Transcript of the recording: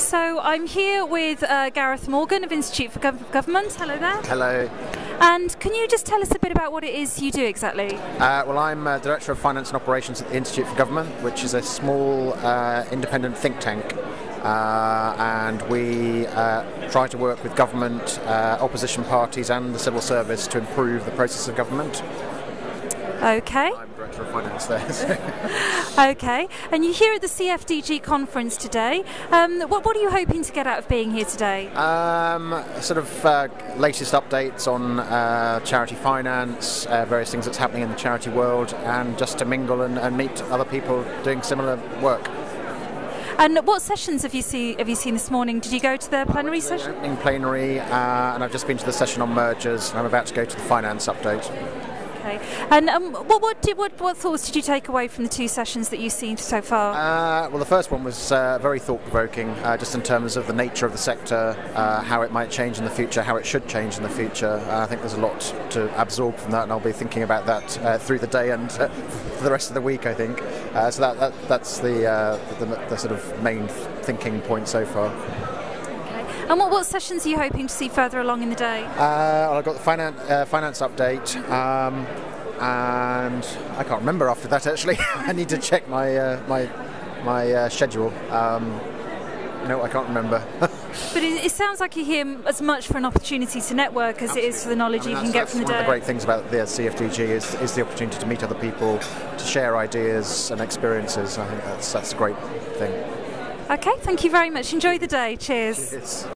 So I'm here with uh, Gareth Morgan of Institute for Gov- Government. Hello there. Hello. And can you just tell us a bit about what it is you do exactly? Uh, well, I'm uh, Director of Finance and Operations at the Institute for Government, which is a small uh, independent think tank. Uh, and we uh, try to work with government, uh, opposition parties, and the civil service to improve the process of government. Okay. I'm Director of Finance there. so- Okay. And you're here at the CFDG conference today. Um, what, what are you hoping to get out of being here today? Um, sort of uh, latest updates on uh, charity finance, uh, various things that's happening in the charity world, and just to mingle and, and meet other people doing similar work. And what sessions have you see have you seen this morning? Did you go to the plenary session? Opening plenary, uh, and I've just been to the session on mergers, and I'm about to go to the finance update. Okay. And um, what, what, did, what, what thoughts did you take away from the two sessions that you've seen so far? Uh, well, the first one was uh, very thought provoking, uh, just in terms of the nature of the sector, uh, how it might change in the future, how it should change in the future. Uh, I think there's a lot to absorb from that, and I'll be thinking about that uh, through the day and for the rest of the week, I think. So that, that, that's the, the, the sort of main thinking point so far. And what, what sessions are you hoping to see further along in the day? Uh, I've got the finance, uh, finance update. Um, and I can't remember after that actually. I need to check my uh, my my uh, schedule. Um, no, I can't remember. But it, it sounds like you're here as much for an opportunity to network as it is for the knowledge I mean, you can get from the one day. of the great things about the CFDG is, is the opportunity to meet other people, to share ideas and experiences. I think that's that's a great thing. Okay, thank you very much. Enjoy the day. Cheers. It's